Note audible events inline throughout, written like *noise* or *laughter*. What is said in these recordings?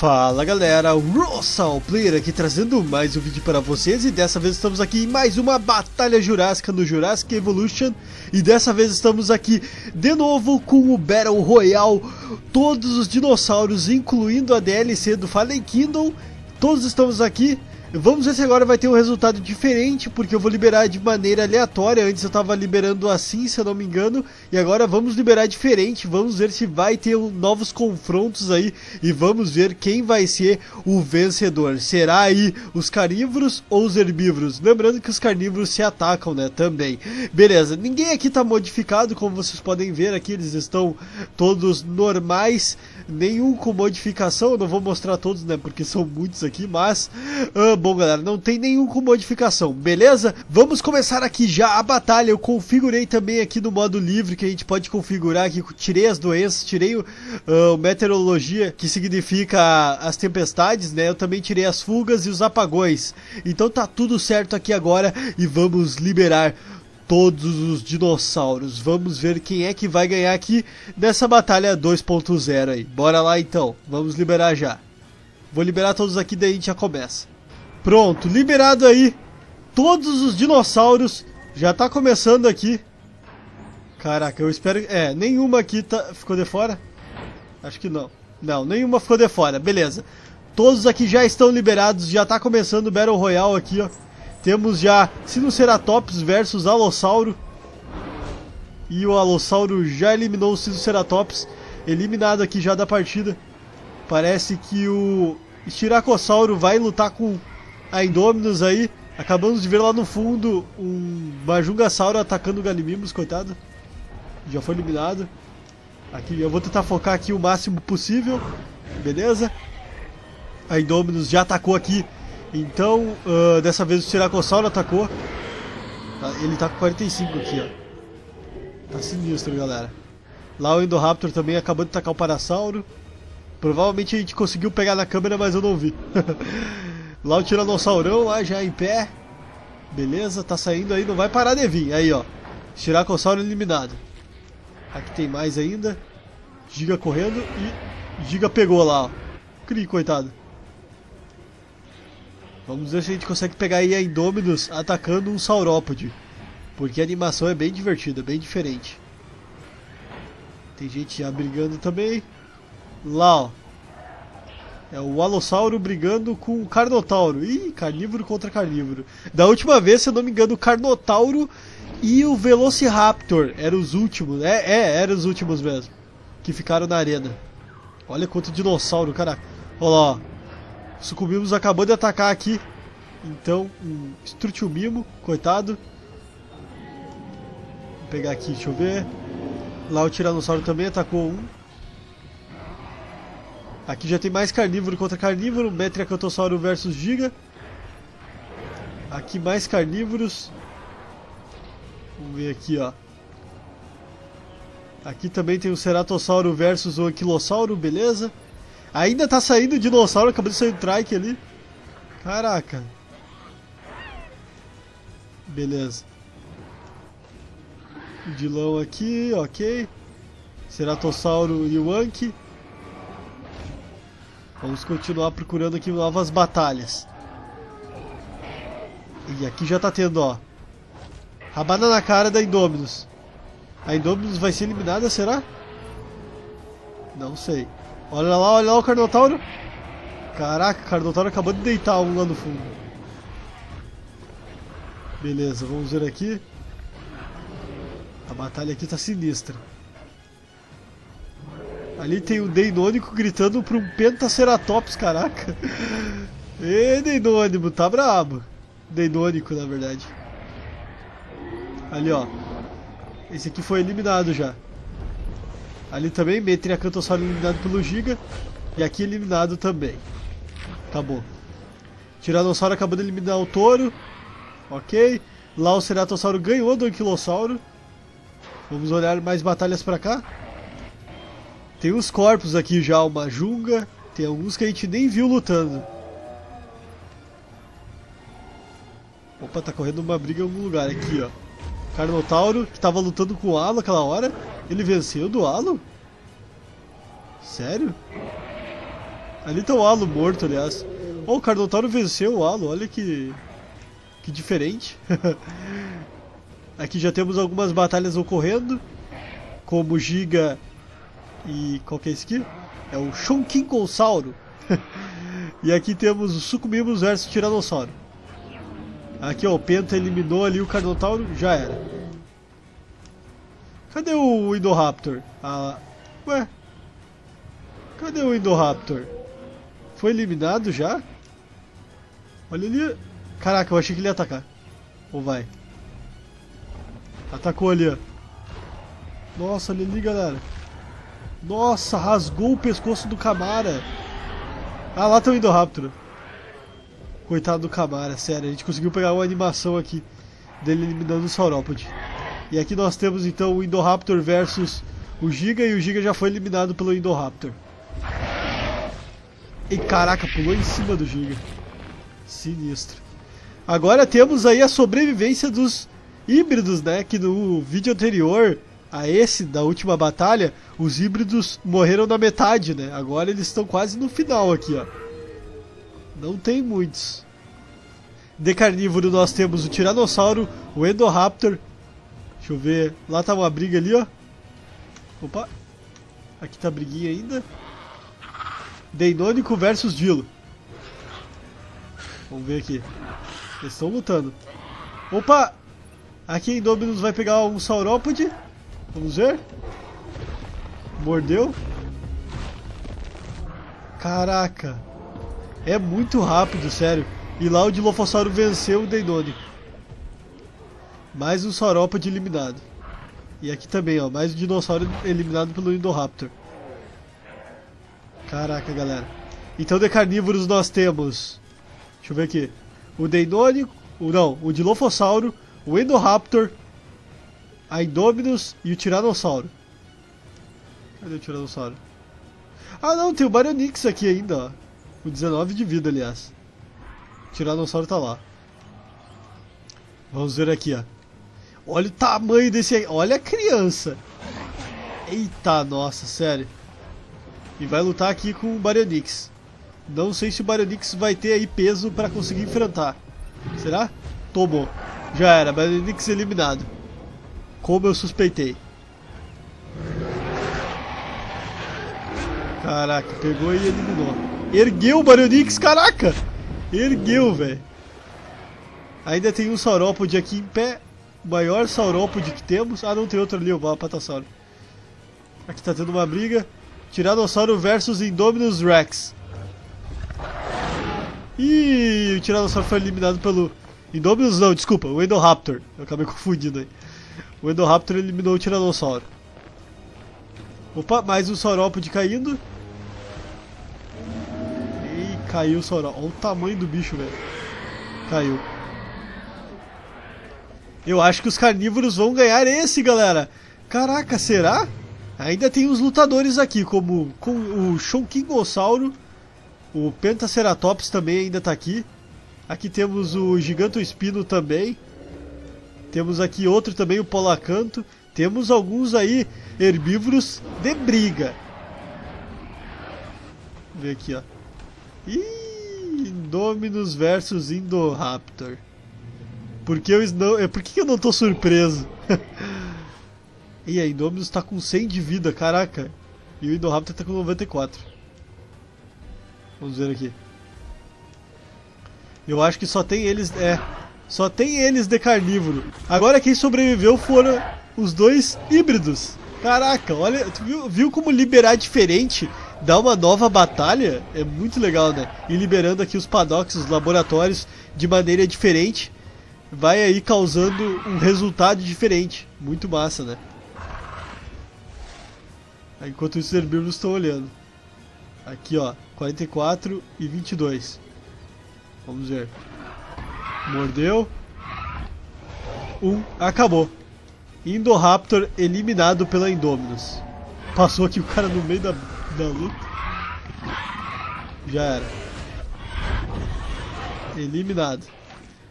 Fala galera, Russell Player aqui trazendo mais um vídeo para vocês. E dessa vez estamos aqui em mais uma batalha jurássica no Jurassic Evolution. E dessa vez estamos aqui de novo com o Battle Royale, todos os dinossauros incluindo a DLC do Fallen Kingdom, todos estamos aqui Vamos ver se agora vai ter um resultado diferente, porque eu vou liberar de maneira aleatória. Antes eu estava liberando assim, se eu não me engano, e agora vamos liberar diferente. Vamos ver se vai ter novos confrontos aí e vamos ver quem vai ser o vencedor. Será aí os carnívoros ou os herbívoros? Lembrando que os carnívoros se atacam, né? Também. Beleza, ninguém aqui está modificado, como vocês podem ver aqui, eles estão todos normais nenhum com modificação, eu não vou mostrar todos, né, porque são muitos aqui, mas, ah, bom galera, não tem nenhum com modificação, beleza? Vamos começar aqui já a batalha, eu configurei também aqui no modo livre, que a gente pode configurar aqui, tirei as doenças, tirei o, uh, meteorologia, que significa as tempestades, né, eu também tirei as fugas e os apagões, então tá tudo certo aqui agora, e vamos liberar todos os dinossauros. Vamos ver quem é que vai ganhar aqui nessa batalha 2.0 aí. Bora lá então, vamos liberar já. Vou liberar todos aqui, daí a gente já começa. Pronto, liberado aí todos os dinossauros. Já tá começando aqui. Caraca, eu espero... É, nenhuma aqui tá... ficou de fora? Acho que não. Não, nenhuma ficou de fora, beleza. Todos aqui já estão liberados, já tá começando o Battle Royale aqui, ó. Temos já Sinoceratops versus Alossauro. E o Alossauro já eliminou o Sinoceratops. Eliminado aqui já da partida. Parece que o Estiracossauro vai lutar com a Indominus aí. Acabamos de ver lá no fundo um Majungasauro atacando o Galimimos, coitado. Já foi eliminado. Aqui, eu vou tentar focar aqui o máximo possível. Beleza? A Indominus já atacou aqui então, uh, dessa vez o Tiracossauro atacou. Tá, ele tá com 45 aqui, ó. Tá sinistro, galera. Lá o Endoraptor também acabou de atacar o Parasauro. Provavelmente a gente conseguiu pegar na câmera, mas eu não vi. *laughs* lá o Tiranossaurão, lá já em pé. Beleza, tá saindo aí, não vai parar de vir. Aí, ó. Tiracossauro eliminado. Aqui tem mais ainda. Giga correndo e Giga pegou lá, ó. Cri, coitado. Vamos ver se a gente consegue pegar aí a Indominus atacando um Saurópode. Porque a animação é bem divertida, bem diferente. Tem gente já brigando também. Lá, ó. É o Alossauro brigando com o Carnotauro. Ih, carnívoro contra carnívoro. Da última vez, se eu não me engano, o Carnotauro e o Velociraptor eram os últimos. É, é, eram os últimos mesmo. Que ficaram na arena. Olha quanto dinossauro, cara. Olha lá, ó. Sucumbimos acabou de atacar aqui. Então, um Strutilmimo, coitado. Vou pegar aqui, deixa eu ver. Lá o Tiranossauro também atacou um. Aqui já tem mais carnívoro contra carnívoro. Metriacantossauro versus Giga. Aqui mais carnívoros. Vamos ver aqui, ó. Aqui também tem o Ceratossauro versus o Anquilossauro, beleza. Ainda tá saindo o dinossauro, acabou de sair o trike ali. Caraca. Beleza. Dilão aqui, ok. Ceratossauro e o Anki. Vamos continuar procurando aqui novas batalhas. E aqui já tá tendo, ó. Rabada na cara da Indominus. A Indominus vai ser eliminada, será? Não sei. Olha lá, olha lá o Carnotauro. Caraca, o Carnotauro acabou de deitar um lá no fundo. Beleza, vamos ver aqui. A batalha aqui tá sinistra. Ali tem o Deinônico gritando para um Pentaceratops, caraca. Ê, Deinônimo, tá brabo. Deinônico, na verdade. Ali, ó. Esse aqui foi eliminado já. Ali também, Metriacantossauro eliminado pelo Giga. E aqui eliminado também. Acabou. Tiranossauro acabou de eliminar o touro. Ok. Lá o Ceratossauro ganhou do Anquilossauro. Vamos olhar mais batalhas pra cá. Tem uns corpos aqui já, uma Junga. Tem alguns que a gente nem viu lutando. Opa, tá correndo uma briga em algum lugar aqui, ó. Carnotauro, que tava lutando com o Halo aquela hora. Ele venceu do Halo? Sério? Ali tá o Halo morto, aliás. Oh, o Carnotauro venceu o Halo, olha que... Que diferente. *laughs* Aqui já temos algumas batalhas ocorrendo. Como Giga e... Qual que é esse aqui? É o Shonkinkossauro. *laughs* e aqui temos o Sucumimos versus Tiranossauro. Aqui ó, o Penta eliminou ali o Carnotauro, já era. Cadê o Indoraptor? Ah, ué? Cadê o Indoraptor? Foi eliminado já? Olha ali. Caraca, eu achei que ele ia atacar. Ou vai? Atacou ali, ó. Nossa, olha ali, galera. Nossa, rasgou o pescoço do Camara. Ah, lá tá o Indoraptor. Coitado do Camara, sério. A gente conseguiu pegar uma animação aqui dele eliminando o Saurópode. E aqui nós temos então o Indoraptor versus o Giga e o Giga já foi eliminado pelo Indoraptor. E caraca, pulou em cima do Giga. Sinistro. Agora temos aí a sobrevivência dos híbridos, né? Que no vídeo anterior a esse, da última batalha, os híbridos morreram na metade, né? Agora eles estão quase no final aqui, ó. Não tem muitos. De carnívoro nós temos o Tiranossauro, o Endoraptor. Deixa eu ver. Lá tá uma briga ali, ó. Opa. Aqui tá a briguinha ainda. Deinônico versus Dilo. Vamos ver aqui. Eles estão lutando. Opa! Aqui Indominus vai pegar um Saurópode. Vamos ver. Mordeu. Caraca. É muito rápido, sério. E lá o Dilophosauro venceu o Deinônico. Mais um Saurópode eliminado. E aqui também, ó. Mais um dinossauro eliminado pelo Indoraptor. Caraca, galera. Então de carnívoros nós temos... Deixa eu ver aqui. O Deinônico... Não, o Dilophosauro, o Endoraptor, a Indominus e o Tiranossauro. Cadê o Tiranossauro? Ah não, tem o Baryonyx aqui ainda, ó. Com 19 de vida, aliás. O Tiranossauro tá lá. Vamos ver aqui, ó. Olha o tamanho desse aí. Olha a criança. Eita, nossa, sério. E vai lutar aqui com o Baryonyx. Não sei se o Baryonyx vai ter aí peso para conseguir enfrentar. Será? Tomou. Já era, Baryonyx eliminado. Como eu suspeitei. Caraca, pegou e eliminou. Ergueu o Baryonyx, caraca! Ergueu, velho. Ainda tem um saurópode aqui em pé. O maior saurópode que temos. Ah, não tem outro ali, o Patassauro. Aqui tá tendo uma briga. Tiranossauro versus Indominus Rex. Ih, o Tiranossauro foi eliminado pelo... Indominus não, desculpa, o Endoraptor. Eu acabei confundindo aí. O Endoraptor eliminou o Tiranossauro. Opa, mais um saurópode caindo. Caiu saurópode. Olha o tamanho do bicho, velho. Caiu. Eu acho que os carnívoros vão ganhar esse, galera. Caraca, será? Ainda tem os lutadores aqui, como com o Shonkingossauro, o Pentaceratops também ainda está aqui. Aqui temos o Giganto Espino também. Temos aqui outro também, o Polacanto. Temos alguns aí herbívoros de briga. Ver aqui, ó. Ih, Indominus versus Indoraptor. Por que eu não, por que eu não tô surpreso? *laughs* E a Indominus tá com 100 de vida, caraca. E o Indoraptor tá com 94. Vamos ver aqui. Eu acho que só tem eles. É. Só tem eles de carnívoro. Agora quem sobreviveu foram os dois híbridos. Caraca, olha, tu viu, viu como liberar diferente? Dar uma nova batalha? É muito legal, né? E liberando aqui os paddocks, os laboratórios de maneira diferente. Vai aí causando um resultado diferente. Muito massa, né? Enquanto os herbívoros estão olhando. Aqui, ó, 44 e 22. Vamos ver. Mordeu. Um, acabou. Indoraptor eliminado pela Indominus. Passou aqui o cara no meio da, da luta. Já era. Eliminado.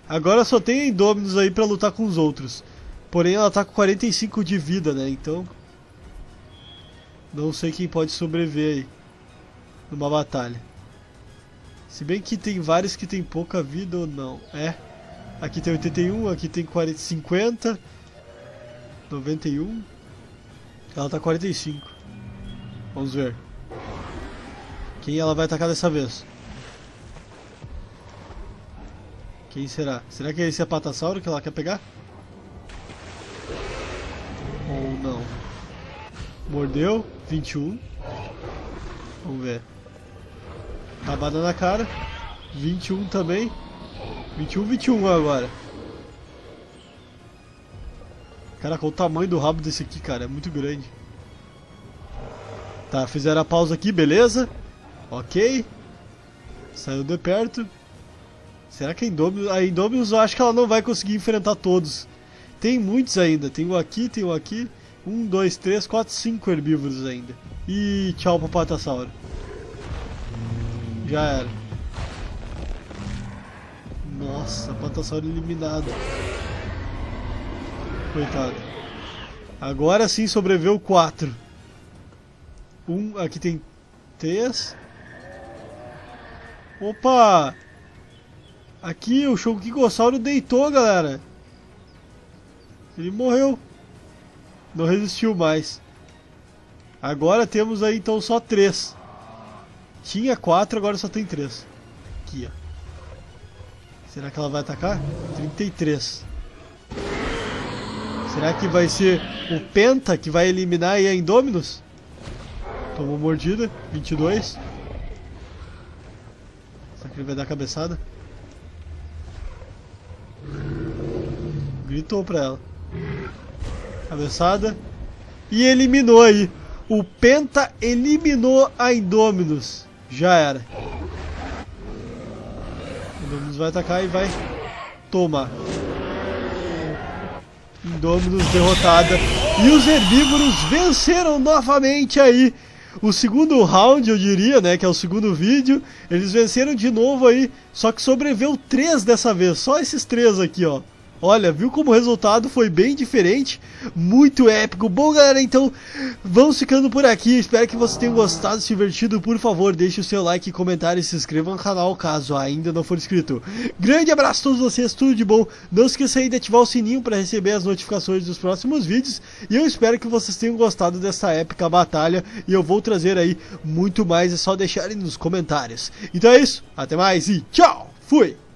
Agora só tem a Indominus aí pra lutar com os outros. Porém ela tá com 45 de vida, né? Então não sei quem pode sobreviver aí numa batalha. Se bem que tem vários que tem pouca vida ou não. É. Aqui tem 81, aqui tem 40, 50, 91. Ela tá 45. Vamos ver. Quem ela vai atacar dessa vez? Quem será? Será que é esse apatassauro que ela quer pegar? Ou não? Mordeu, 21. Vamos ver. Rabada na cara. 21 também. 21, 21 agora. Caraca, o tamanho do rabo desse aqui, cara. É muito grande. Tá, fizeram a pausa aqui, beleza. Ok. Saiu de perto. Será que a Indominus... A Indominus eu acho que ela não vai conseguir enfrentar todos. Tem muitos ainda. Tem um aqui, tem um aqui. Um, dois, três, quatro, cinco herbívoros ainda. E tchau pro Patassauro. Já era. Nossa, Patassauro eliminado. Coitado. Agora sim sobreviveu quatro. Um, aqui tem três. Opa! Aqui o Shokigossauro deitou, galera. Ele morreu. Não resistiu mais. Agora temos aí então só três. Tinha quatro, agora só tem três. Aqui, ó. Será que ela vai atacar? 33. Será que vai ser o Penta que vai eliminar a Indominus? Tomou mordida. 22. Ele vai dar cabeçada? Gritou pra ela. Cabeçada. E eliminou aí. O Penta eliminou a Indominus. Já era. Indominus vai atacar e vai tomar. Indominus derrotada. E os herbívoros venceram novamente aí. O segundo round, eu diria, né, que é o segundo vídeo, eles venceram de novo aí, só que sobreviveu três dessa vez, só esses três aqui, ó. Olha, viu como o resultado foi bem diferente? Muito épico. Bom, galera, então vamos ficando por aqui. Espero que vocês tenham gostado, se divertido. Por favor, deixe o seu like, comentário e se inscreva no canal caso ainda não for inscrito. Grande abraço a todos vocês, tudo de bom. Não esqueça aí de ativar o sininho para receber as notificações dos próximos vídeos. E eu espero que vocês tenham gostado dessa épica batalha. E eu vou trazer aí muito mais, é só deixarem nos comentários. Então é isso, até mais e tchau! Fui!